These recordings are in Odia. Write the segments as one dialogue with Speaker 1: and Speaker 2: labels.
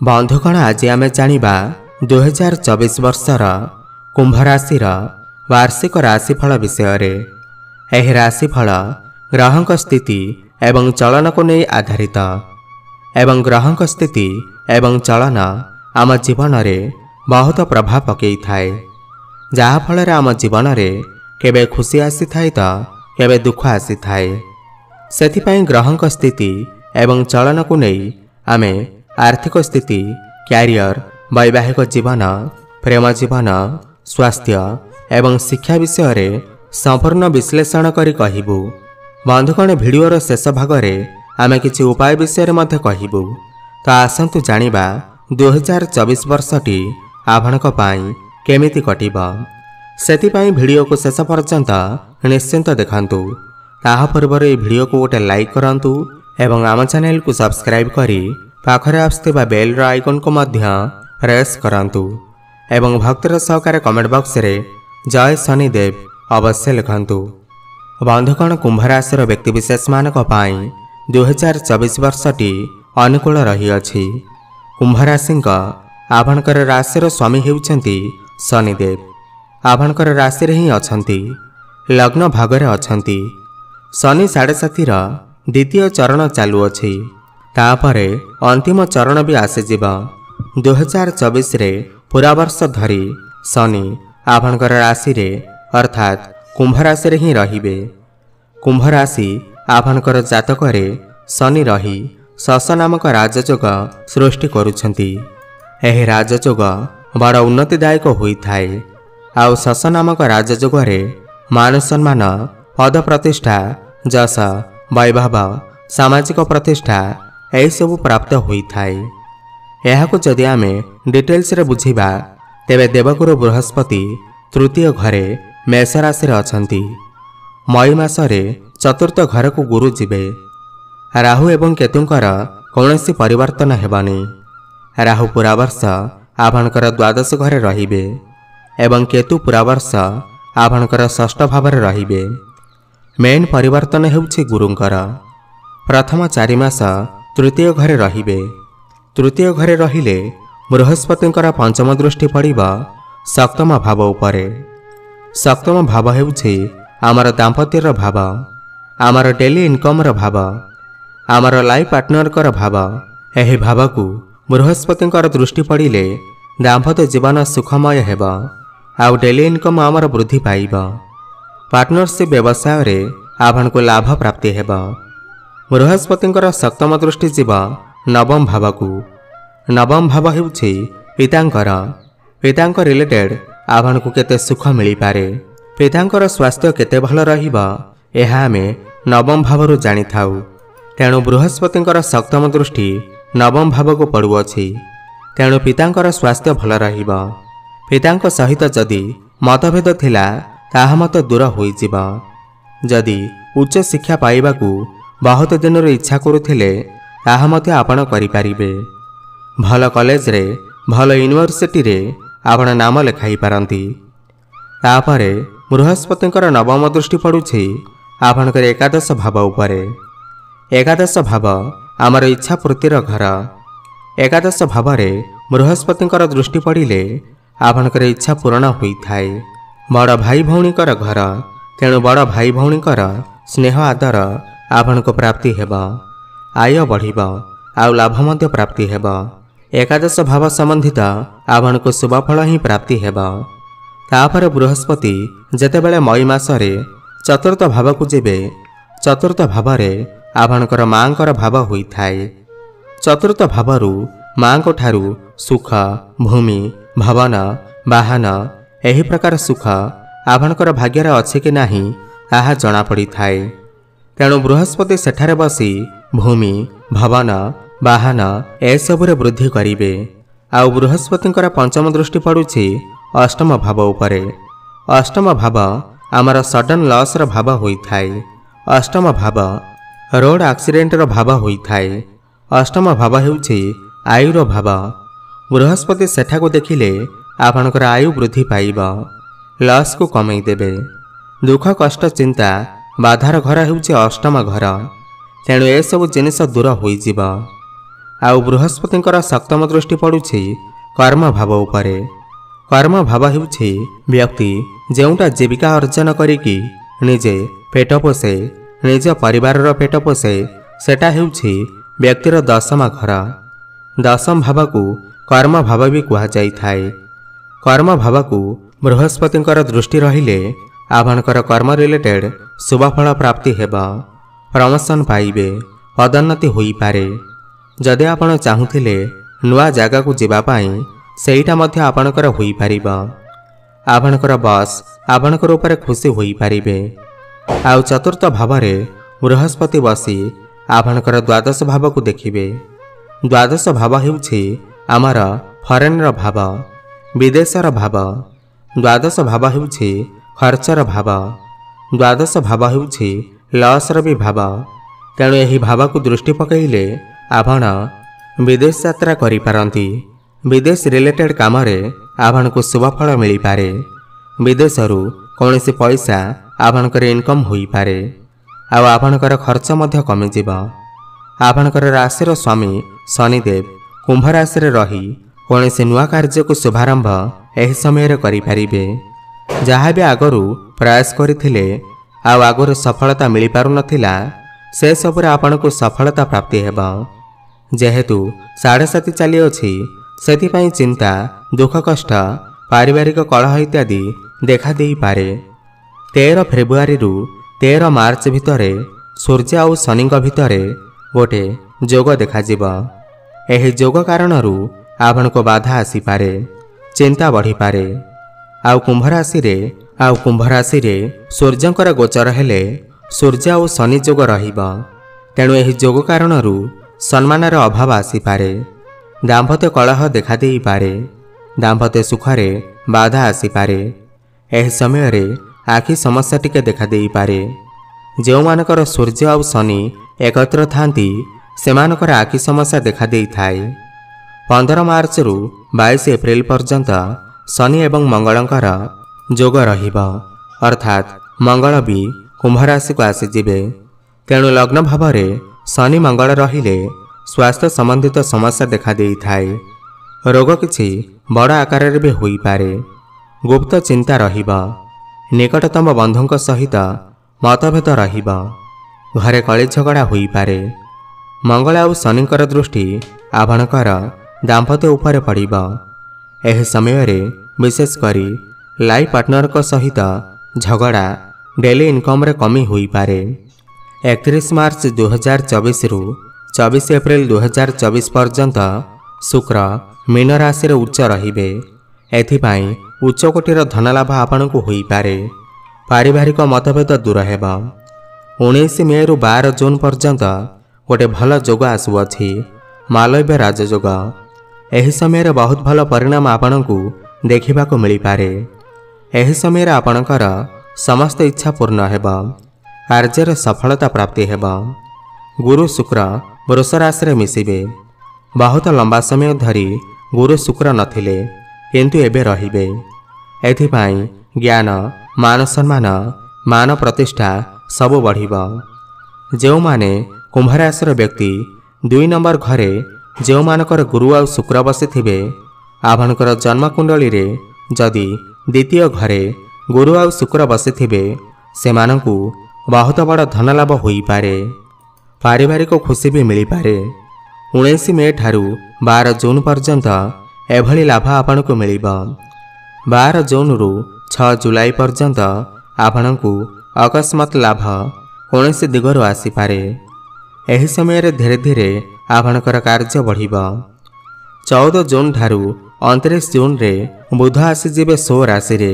Speaker 1: ବନ୍ଧୁଗଣ ଆଜି ଆମେ ଜାଣିବା ଦୁଇହଜାର ଚବିଶ ବର୍ଷର କୁମ୍ଭ ରାଶିର ବାର୍ଷିକ ରାଶିଫଳ ବିଷୟରେ। ଏହି ରାଶିଫଳ ଗ୍ରହଙ୍କ ସ୍ଥିତି ଏବଂ ଚଳନକୁ ନେଇ ଆଧାରିତ ଏବଂ ଗ୍ରହଙ୍କ ସ୍ଥିତି ଏବଂ ଚଳନ ଆମ ଜୀବନରେ ବହୁତ ପ୍ରଭାବ ପକାଇଥାଏ। ଯାହାଫଳରେ ଆମ ଜୀବନରେ କେବେ ଖୁସି ଆସିଥାଏ ତ କେବେ ଦୁଃଖ ଆସିଥାଏ। ସେଥିପାଇଁ ଗ୍ରହଙ୍କ ସ୍ଥିତି ଏବଂ ଚଳନକୁ ନେଇ ଆମେ ଆର୍ଥିକ ସ୍ଥିତି କ୍ୟାରିୟର ବୈବାହିକ ଜୀବନ ପ୍ରେମ ଜୀବନ ସ୍ୱାସ୍ଥ୍ୟ ଏବଂ ଶିକ୍ଷା ବିଷୟରେ ସମ୍ପୂର୍ଣ୍ଣ ବିଶ୍ଳେଷଣ କରି କହିବୁ। ବନ୍ଧୁଗଣ ଭିଡ଼ିଓର ଶେଷ ଭାଗରେ ଆମେ କିଛି ଉପାୟ ବିଷୟରେ ମଧ୍ୟ କହିବୁ। ତ ଆସନ୍ତୁ ଜାଣିବା ଦୁଇହଜାର ଚବିଶ ବର୍ଷଟି ଆପଣଙ୍କ ପାଇଁ କେମିତି କଟିବ। ସେଥିପାଇଁ ଭିଡ଼ିଓକୁ ଶେଷ ପର୍ଯ୍ୟନ୍ତ ନିଶ୍ଚିନ୍ତ ଦେଖନ୍ତୁ। ତାହା ପୂର୍ବରୁ ଏହି ଭିଡ଼ିଓକୁ ଗୋଟେ ଲାଇକ୍ କରନ୍ତୁ ଏବଂ ଆମ ଚ୍ୟାନେଲକୁ ସବସ୍କ୍ରାଇବ୍ କରି ପାଖରେ ଆସୁଥିବା ବେଲ୍ର ଆଇକନ୍କୁ ମଧ୍ୟ ପ୍ରେସ୍ କରନ୍ତୁ ଏବଂ ଭକ୍ତିର ସହକାରେ କମେଣ୍ଟ ବକ୍ସରେ ଜୟ ଶନିଦେବ ଅବଶ୍ୟ ଲେଖନ୍ତୁ। ବନ୍ଧୁଗଣ କୁମ୍ଭ ରାଶିର ବ୍ୟକ୍ତିବିଶେଷମାନଙ୍କ ପାଇଁ ଦୁଇହଜାର ଚବିଶ ବର୍ଷଟି ଅନୁକୂଳ ରହିଅଛି। କୁମ୍ଭ ରାଶିଙ୍କ ଆପଣଙ୍କର ରାଶିର ସ୍ୱାମୀ ହେଉଛନ୍ତି ଶନିଦେବ ଆପଣଙ୍କର ରାଶିରେ ହିଁ ଅଛନ୍ତି ଲଗ୍ନ ଭାଗରେ ଅଛନ୍ତି। ଶନି ସାଢ଼େ ସାଥିର ଦ୍ୱିତୀୟ ଚରଣ ଚାଲୁଅଛି। ତାପରେ ଅନ୍ତିମ ଚରଣ ବି ଆସିଯିବ। ଦୁଇହଜାର ଚବିଶରେ ପୁରା ବର୍ଷ ଧରି ଶନି ଆପଣଙ୍କର ରାଶିରେ ଅର୍ଥାତ୍ କୁମ୍ଭ ରାଶିରେ ହିଁ ରହିବେ। କୁମ୍ଭ ରାଶି ଆପଣଙ୍କର ଜାତକରେ ଶନି ରହି ଶସ ନାମକ ରାଜଯୋଗ ସୃଷ୍ଟି କରୁଛନ୍ତି। ଏହି ରାଜଯୋଗ ବଡ଼ ଉନ୍ନତିଦାୟକ ହୋଇଥାଏ। ଆଉ ଶସ ନାମକ ରାଜଯୋଗରେ ମାନ ସମ୍ମାନ ପଦ ପ୍ରତିଷ୍ଠା ଯଶ ବୈଭବ ସାମାଜିକ ପ୍ରତିଷ୍ଠା ଏହିସବୁ ପ୍ରାପ୍ତ ହୋଇଥାଏ। ଏହାକୁ ଯଦି ଆମେ ଡିଟେଲ୍ସରେ ବୁଝିବା ତେବେ ଦେବଗୁରୁ ବୃହସ୍ପତି ତୃତୀୟ ଘରେ ମେଷ ରାଶିରେ ଅଛନ୍ତି। ମଇ ମାସରେ ଚତୁର୍ଥ ଘରକୁ ଗୁରୁ ଯିବେ। ରାହୁ ଏବଂ କେତୁଙ୍କର କୌଣସି ପରିବର୍ତ୍ତନ ହେବନି। ରାହୁ ପୁରା ବର୍ଷ ଆପଣଙ୍କର ଦ୍ୱାଦଶ ଘରେ ରହିବେ ଏବଂ କେତୁ ପୁରା ବର୍ଷ ଆପଣଙ୍କର ଷଷ୍ଠ ଭାବରେ ରହିବେ। ମେନ୍ ପରିବର୍ତ୍ତନ ହେଉଛି ଗୁରୁଙ୍କର। ପ୍ରଥମ ଚାରି ମାସ ତୃତୀୟ ଘରେ ରହିବେ। ତୃତୀୟ ଘରେ ରହିଲେ ବୃହସ୍ପତିଙ୍କର ପଞ୍ଚମ ଦୃଷ୍ଟି ପଡ଼ିବ ସପ୍ତମ ଭାବ ଉପରେ। ସପ୍ତମ ଭାବ ହେଉଛି ଆମର ଦାମ୍ପତ୍ୟର ଭାବ ଆମର ଡେଲି ଇନକମ୍ର ଭାବ ଆମର ଲାଇଫ୍ ପାର୍ଟନରଙ୍କର ଭାବ। ଏହି ଭାବକୁ ବୃହସ୍ପତିଙ୍କର ଦୃଷ୍ଟି ପଡ଼ିଲେ ଦାମ୍ପତ୍ୟ ଜୀବନ ସୁଖମୟ ହେବ ଆଉ ଡେଲି ଇନକମ୍ ଆମର ବୃଦ୍ଧି ପାଇବ। ପାର୍ଟନରସିପ୍ ବ୍ୟବସାୟରେ ଆପଣଙ୍କୁ ଲାଭ ପ୍ରାପ୍ତି ହେବ। ବୃହସ୍ପତିଙ୍କର ସପ୍ତମ ଦୃଷ୍ଟି ଯିବ ନବମ ଭାବକୁ। ନବମ ଭାବ ହେଉଛି ପିତାଙ୍କର। ପିତାଙ୍କ ରିଲେଟେଡ୍ ଆପଣଙ୍କୁ କେତେ ସୁଖ ମିଳିପାରେ। ପିତାଙ୍କର ସ୍ୱାସ୍ଥ୍ୟ କେତେ ଭଲ ରହିବ ଏହା ଆମେ ନବମ ଭାବରୁ ଜାଣିଥାଉ। ତେଣୁ ବୃହସ୍ପତିଙ୍କର ସପ୍ତମ ଦୃଷ୍ଟି ନବମ ଭାବକୁ ପଡ଼ୁଅଛି। ତେଣୁ ପିତାଙ୍କର ସ୍ୱାସ୍ଥ୍ୟ ଭଲ ରହିବ। ପିତାଙ୍କ ସହିତ ଯଦି ମତଭେଦ ଥିଲା ତାହା ମତ ଦୂର ହୋଇଯିବ। ଯଦି ଉଚ୍ଚ ଶିକ୍ଷା ପାଇବାକୁ ବହୁତ ଦିନରୁ ଇଚ୍ଛା କରୁଥିଲେ ତାହା ମଧ୍ୟ ଆପଣ କରିପାରିବେ। ଭଲ କଲେଜରେ ଭଲ ୟୁନିଭର୍ସିଟିରେ ଆପଣ ନାମ ଲେଖାଇ ପାରନ୍ତି। ତାପରେ ବୃହସ୍ପତିଙ୍କର ନବମ ଦୃଷ୍ଟି ପଡ଼ୁଛି ଆପଣଙ୍କର ଏକାଦଶ ଭାବ ଉପରେ। ଏକାଦଶ ଭାବ ଆମର ଇଚ୍ଛା ପୂର୍ତ୍ତିର ଘର। ଏକାଦଶ ଭାବରେ ବୃହସ୍ପତିଙ୍କର ଦୃଷ୍ଟି ପଡ଼ିଲେ ଆପଣଙ୍କର ଇଚ୍ଛା ପୂରଣ ହୋଇଥାଏ। ବଡ଼ ଭାଇ ଭଉଣୀଙ୍କର ଘର ତେଣୁ ବଡ଼ ଭାଇ ଭଉଣୀଙ୍କର ସ୍ନେହ ଆଦର ଆପଣଙ୍କୁ ପ୍ରାପ୍ତି ହେବ ଆୟ ବଢ଼ିବ ଆଉ ଲାଭ ମଧ୍ୟ ପ୍ରାପ୍ତି ହେବ। ଏକାଦଶ ଭାବ ସମ୍ବନ୍ଧିତ ଆପଣଙ୍କୁ ଶୁଭଫଳ ହିଁ ପ୍ରାପ୍ତି ହେବ। ତାପରେ ବୃହସ୍ପତି ଯେତେବେଳେ ମଇ ମାସରେ ଚତୁର୍ଥ ଭାବକୁ ଯିବେ ଚତୁର୍ଥ ଭାବରେ ଆପଣଙ୍କର ମାଙ୍କର ଭାବ ହୋଇଥାଏ। ଚତୁର୍ଥ ଭାବରୁ ମାଙ୍କ ଠାରୁ ସୁଖ ଭୂମି ଭବନ ବାହନ ଏହି ପ୍ରକାର ସୁଖ ଆପଣଙ୍କର ଭାଗ୍ୟରେ ଅଛି କି ନାହିଁ ତାହା ଜଣାପଡ଼ିଥାଏ। ତେଣୁ ବୃହସ୍ପତି ସେଠାରେ ବସି ଭୂମି ଭବନ ବାହନ ଏସବୁରେ ବୃଦ୍ଧି କରିବେ। ଆଉ ବୃହସ୍ପତିଙ୍କର ପଞ୍ଚମ ଦୃଷ୍ଟି ପଡ଼ୁଛି ଅଷ୍ଟମ ଭାବ ଉପରେ। ଅଷ୍ଟମ ଭାବ ଆମର ସଡନ୍ ଲସ୍ର ଭାବ ହୋଇଥାଏ। ଅଷ୍ଟମ ଭାବ ରୋଡ଼ ଆକ୍ସିଡେଣ୍ଟର ଭାବ ହୋଇଥାଏ। ଅଷ୍ଟମ ଭାବ ହେଉଛି ଆୟୁର ଭାବ। ବୃହସ୍ପତି ସେଠାକୁ ଦେଖିଲେ ଆପଣଙ୍କର ଆୟୁ ବୃଦ୍ଧି ପାଇବ। ଲସ୍କୁ କମେଇ ଦେବେ। ଦୁଃଖ କଷ୍ଟ ଚିନ୍ତା ବାଧାର ଘର ହେଉଛି ଅଷ୍ଟମ ଘର। ତେଣୁ ଏସବୁ ଜିନିଷ ଦୂର ହୋଇଯିବ। ଆଉ ବୃହସ୍ପତିଙ୍କର ସପ୍ତମ ଦୃଷ୍ଟି ପଡ଼ୁଛି କର୍ମ ଭାବ ଉପରେ। କର୍ମ ଭାବ ହେଉଛି ବ୍ୟକ୍ତି ଯେଉଁଟା ଜୀବିକା ଅର୍ଜନ କରିକି ନିଜେ ପେଟ ପୋଷେ ନିଜ ପରିବାରର ପେଟ ପୋଷେ ସେଟା ହେଉଛି ବ୍ୟକ୍ତିର ଦଶମ ଘର। ଦଶମ ଭାବକୁ କର୍ମ ଭାବ ବି କୁହାଯାଇଥାଏ। କର୍ମ ଭାବକୁ ବୃହସ୍ପତିଙ୍କର ଦୃଷ୍ଟି ରହିଲେ ଆପଣଙ୍କର କର୍ମ ରିଲେଟେଡ୍ ଶୁଭଫଳ ପ୍ରାପ୍ତି ହେବ। ପ୍ରମୋସନ୍ ପାଇବେ ପଦୋନ୍ନତି ହୋଇପାରେ। ଯଦି ଆପଣ ଚାହୁଁଥିଲେ ନୂଆ ଜାଗାକୁ ଯିବା ପାଇଁ ସେଇଟା ମଧ୍ୟ ଆପଣଙ୍କର ହୋଇପାରିବ। ଆପଣଙ୍କର ବସ୍ ଆପଣଙ୍କର ଉପରେ ଖୁସି ହୋଇପାରିବେ। ଆଉ ଚତୁର୍ଥ ଭାବରେ ବୃହସ୍ପତି ବସି ଆପଣଙ୍କର ଦ୍ୱାଦଶ ଭାବକୁ ଦେଖିବେ। ଦ୍ୱାଦଶ ଭାବ ହେଉଛି ଆମର ଫରେନ୍ର ଭାବ ବିଦେଶର ଭାବ। ଦ୍ୱାଦଶ ଭାବ ହେଉଛି ଖର୍ଚ୍ଚର ଭାବ ଦ୍ୱାଦଶ ଭାବ ହେଉଛି ଲସ୍ର ବି ଭାବ। ତେଣୁ ଏହି ଭାବକୁ ଦୃଷ୍ଟି ପକାଇଲେ ଆପଣ ବିଦେଶ ଯାତ୍ରା କରିପାରନ୍ତି। ବିଦେଶ ରିଲେଟେଡ୍ କାମରେ ଆପଣଙ୍କୁ ଶୁଭଫଳ ମିଳିପାରେ। ବିଦେଶରୁ କୌଣସି ପଇସା ଆପଣଙ୍କର ଇନକମ୍ ହୋଇପାରେ। ଆଉ ଆପଣଙ୍କର ଖର୍ଚ୍ଚ ମଧ୍ୟ କମିଯିବ। ଆପଣଙ୍କର ରାଶିର ସ୍ୱାମୀ ଶନିଦେବ କୁମ୍ଭ ରାଶିରେ ରହି କୌଣସି ନୂଆ କାର୍ଯ୍ୟକୁ ଶୁଭାରମ୍ଭ ଏହି ସମୟରେ କରିପାରିବେ। ଯାହା ବି ଆଗରୁ ପ୍ରୟାସ କରିଥିଲେ ଆଉ ଆଗରୁ ସଫଳତା ମିଳିପାରୁନଥିଲା ସେସବୁରେ ଆପଣଙ୍କୁ ସଫଳତା ପ୍ରାପ୍ତି ହେବ। ଯେହେତୁ ସାଢ଼େ ସାତି ଚାଲିଅଛି ସେଥିପାଇଁ ଚିନ୍ତା ଦୁଃଖ କଷ୍ଟ ପାରିବାରିକ କଳହ ଇତ୍ୟାଦି ଦେଖାଦେଇପାରେ ତେର ଫେବୃଆରୀରୁ ତେର ମାର୍ଚ୍ଚ ଭିତରେ ସୂର୍ଯ୍ୟ ଆଉ ଶନିଙ୍କ ଭିତରେ ଗୋଟେ ଯୋଗ ଦେଖାଯିବ। ଏହି ଯୋଗ କାରଣରୁ ଆପଣଙ୍କୁ ବାଧା ଆସିପାରେ ଚିନ୍ତା ବଢ଼ିପାରେ। ଆଉ କୁମ୍ଭ ରାଶିରେ ଆଉ କୁମ୍ଭ ରାଶିରେ ସୂର୍ଯ୍ୟଙ୍କର ଗୋଚର ହେଲେ ସୂର୍ଯ୍ୟ ଆଉ ଶନି ଯୋଗ ରହିବ। ତେଣୁ ଏହି ଯୋଗ କାରଣରୁ ସମ୍ମାନର ଅଭାବ ଆସିପାରେ। ଦାମ୍ପତ୍ୟ କଳହ ଦେଖାଦେଇପାରେ ଦାମ୍ପତ୍ୟ ସୁଖରେ ବାଧା ଆସିପାରେ। ଏହି ସମୟରେ ଆଖି ସମସ୍ୟା ଟିକେ ଦେଖାଦେଇପାରେ ଯେଉଁମାନଙ୍କର ସୂର୍ଯ୍ୟ ଆଉ ଶନି ଏକତ୍ର ଥାନ୍ତି ସେମାନଙ୍କର ଆଖି ସମସ୍ୟା ଦେଖାଦେଇଥାଏ ପନ୍ଦର ମାର୍ଚ୍ଚରୁ ବାଇଶ ଏପ୍ରିଲ ପର୍ଯ୍ୟନ୍ତ ଶନି ଏବଂ ମଙ୍ଗଳଙ୍କର ଯୋଗ ରହିବ। ଅର୍ଥାତ୍ ମଙ୍ଗଳ ବି କୁମ୍ଭ ରାଶିକୁ ଆସିଯିବେ। ତେଣୁ ଲଗ୍ନ ଭାବରେ ଶନି ମଙ୍ଗଳ ରହିଲେ ସ୍ୱାସ୍ଥ୍ୟ ସମ୍ବନ୍ଧିତ ସମସ୍ୟା ଦେଖାଦେଇଥାଏ ରୋଗ କିଛି ବଡ଼ ଆକାରରେ ବି ହୋଇପାରେ। ଗୁପ୍ତ ଚିନ୍ତା ରହିବ। ନିକଟତମ ବନ୍ଧୁଙ୍କ ସହିତ ମତଭେଦ ରହିବ। ଘରେ କଳି ଝଗଡ଼ା ହୋଇପାରେ। ମଙ୍ଗଳ ଆଉ ଶନିଙ୍କର ଦୃଷ୍ଟି ଆପଣଙ୍କର ଦାମ୍ପତ୍ୟ ଉପରେ ପଡ଼ିବ। ଏହି ସମୟରେ ବିଶେଷ କରି ଲାଇଫ୍ ପାର୍ଟନରଙ୍କ ସହିତ ଝଗଡ଼ା ଡେଲି ଇନକମ୍ରେ କମି ହୋଇପାରେ। ଏକତିରିଶ ମାର୍ଚ୍ଚ ଦୁଇହଜାର ଚବିଶରୁ ଚବିଶ ଏପ୍ରିଲ ଦୁଇହଜାର ଚବିଶ ପର୍ଯ୍ୟନ୍ତ ଶୁକ୍ର ମୀନ ରାଶିରେ ଉଚ୍ଚ ରହିବେ। ଏଥିପାଇଁ ଉଚ୍ଚକୋଟୀର ଧନଲାଭ ଆପଣଙ୍କୁ ହୋଇପାରେ। ପାରିବାରିକ ମତଭେଦ ଦୂର ହେବ। ଉଣେଇଶ ମେରୁ ବାର ଜୁନ୍ ପର୍ଯ୍ୟନ୍ତ ଗୋଟେ ଭଲ ଯୋଗ ଆସୁଅଛି। ମାଲବ୍ୟ ରାଜଯୋଗ। ଏହି ସମୟରେ ବହୁତ ଭଲ ପରିଣାମ ଆପଣଙ୍କୁ ଦେଖିବାକୁ ମିଳିପାରେ। ଏହି ସମୟରେ ଆପଣଙ୍କର ସମସ୍ତ ଇଚ୍ଛା ପୂର୍ଣ୍ଣ ହେବ କାର୍ଯ୍ୟରେ ସଫଳତା ପ୍ରାପ୍ତି ହେବ। ଗୁରୁ ଶୁକ୍ର ବୃଷ ରାଶିରେ ମିଶିବେ। ବହୁତ ଲମ୍ବା ସମୟ ଧରି ଗୁରୁ ଶୁକ୍ର ନଥିଲେ କିନ୍ତୁ ଏବେ ରହିବେ। ଏଥିପାଇଁ ଜ୍ଞାନ ମାନ ସମ୍ମାନ ମାନ ପ୍ରତିଷ୍ଠା ସବୁ ବଢ଼ିବ। ଯେଉଁମାନେ କୁମ୍ଭ ରାଶିର ବ୍ୟକ୍ତି ଦୁଇ ନମ୍ବର ଘରେ ଯେଉଁମାନଙ୍କର ଗୁରୁ ଆଉ ଶୁକ୍ର ବସିଥିବେ ଆପଣଙ୍କର ଜନ୍ମକୁଣ୍ଡଳୀରେ ଯଦି ଦ୍ୱିତୀୟ ଘରେ ଗୁରୁ ଆଉ ଶୁକ୍ର ବସିଥିବେ ସେମାନଙ୍କୁ ବହୁତ ବଡ଼ ଧନଲାଭ ହୋଇପାରେ। ପାରିବାରିକ ଖୁସି ବି ମିଳିପାରେ। ଉଣେଇଶ ମେ ଠାରୁ ବାର ଜୁନ୍ ପର୍ଯ୍ୟନ୍ତ ଏଭଳି ଲାଭ ଆପଣଙ୍କୁ ମିଳିବ। ବାର ଜୁନ୍ରୁ ଛଅ ଜୁଲାଇ ପର୍ଯ୍ୟନ୍ତ ଆପଣଙ୍କୁ ଅକସ୍ମାତ୍ ଲାଭ କୌଣସି ଦିଗରୁ ଆସିପାରେ। ଏହି ସମୟରେ ଧୀରେ ଧୀରେ ଆପଣଙ୍କର କାର୍ଯ୍ୟ ବଢ଼ିବ। ଚଉଦ ଜୁନ୍ ଠାରୁ ଅଣତିରିଶ ଜୁନ୍ରେ ବୁଧ ଆସିଯିବେ ସୋ ରାଶିରେ।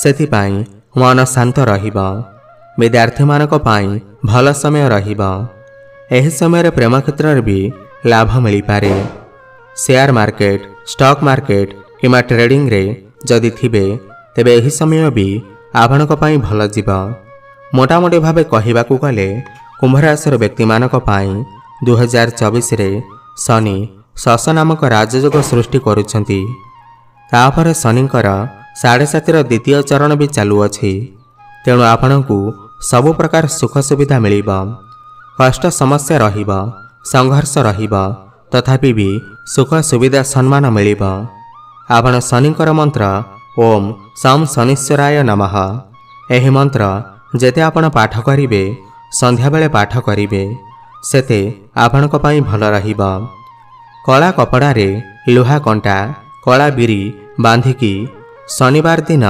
Speaker 1: ସେଥିପାଇଁ ମନ ଶାନ୍ତ ରହିବ। ବିଦ୍ୟାର୍ଥୀମାନଙ୍କ ପାଇଁ ଭଲ ସମୟ ରହିବ। ଏହି ସମୟରେ ପ୍ରେମ କ୍ଷେତ୍ରରେ ବି ଲାଭ ମିଳିପାରେ। ସେୟାର ମାର୍କେଟ ଷ୍ଟକ୍ ମାର୍କେଟ କିମ୍ବା ଟ୍ରେଡିଂରେ ଯଦି ଥିବେ ତେବେ ଏହି ସମୟ ବି ଆପଣଙ୍କ ପାଇଁ ଭଲ ଯିବ। ମୋଟାମୋଟି ଭାବେ କହିବାକୁ ଗଲେ କୁମ୍ଭରାଶିର ବ୍ୟକ୍ତିମାନଙ୍କ ପାଇଁ ଦୁଇହଜାର ଚବିଶରେ ଶନି ଶସ ନାମକ ରାଜଯୋଗ ସୃଷ୍ଟି କରୁଛନ୍ତି। ତାପରେ ଶନିଙ୍କର ସାଢ଼େ ସାତିର ଦ୍ୱିତୀୟ ଚରଣ ବି ଚାଲୁଅଛି। ତେଣୁ ଆପଣଙ୍କୁ ସବୁ ପ୍ରକାର ସୁଖ ସୁବିଧା ମିଳିବ। କଷ୍ଟ ସମସ୍ୟା ରହିବ ସଂଘର୍ଷ ରହିବ ତଥାପି ବି ସୁଖ ସୁବିଧା ସମ୍ମାନ ମିଳିବ। ଆପଣ ଶନିଙ୍କର ମନ୍ତ୍ର ଓମ୍ ସମ୍ ଶନିଶ୍ୱରାୟ ନମଃ। ଏହି ମନ୍ତ୍ର ଯେତେ ଆପଣ ପାଠ କରିବେ ସନ୍ଧ୍ୟାବେଳେ ପାଠ କରିବେ ସେତେ ଆପଣଙ୍କ ପାଇଁ ଭଲ ରହିବ। କଳା କପଡ଼ାରେ ଲୁହା କଣ୍ଟା କଳା ବିରି ବାନ୍ଧିକି ଶନିବାର ଦିନ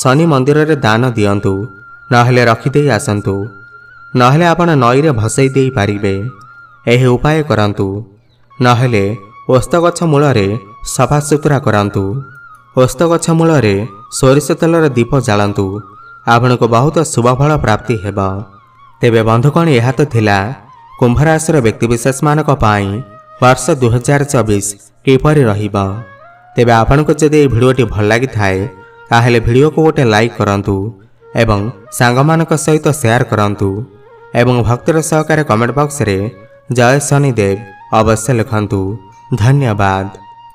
Speaker 1: ଶନି ମନ୍ଦିରରେ ଦାନ ଦିଅନ୍ତୁ ନହେଲେ ରଖିଦେଇ ଆସନ୍ତୁ ନହେଲେ ଆପଣ ନଈରେ ଭସେଇ ଦେଇପାରିବେ ଏହି ଉପାୟ କରନ୍ତୁ ନହେଲେ ଓସ୍ତ ଗଛ ମୂଳରେ ସଫାସୁତୁରା କରାନ୍ତୁ ଓସ୍ତ ଗଛ ମୂଳରେ ସୋରିଷ ତେଲର ଦୀପ ଜାଳନ୍ତୁ ଆପଣଙ୍କୁ ବହୁତ ଶୁଭଫଳ ପ୍ରାପ୍ତି ହେବ। ତେବେ ବନ୍ଧୁଗଣ ଏହା ତ ଥିଲା କୁମ୍ଭ ରାଶିର ବ୍ୟକ୍ତିବିଶେଷମାନଙ୍କ ପାଇଁ ବର୍ଷ ଦୁଇହଜାର ଚବିଶ କିପରି ରହିବ? ତେବେ ଆପଣଙ୍କୁ ଯଦି ଏହି ଭିଡ଼ିଓଟି ଭଲ ଲାଗିଥାଏ ତାହେଲେ ଭିଡ଼ିଓକୁ ଗୋଟେ ଲାଇକ୍ କରନ୍ତୁ ଏବଂ ସାଙ୍ଗମାନଙ୍କ ସହିତ ସେୟାର କରନ୍ତୁ ଏବଂ ଭକ୍ତିର ସହକାରେ କମେଣ୍ଟ ବକ୍ସରେ ଜୟ ଶନିଦେବ ଅବଶ୍ୟ ଲେଖନ୍ତୁ। ଧନ୍ୟବାଦ।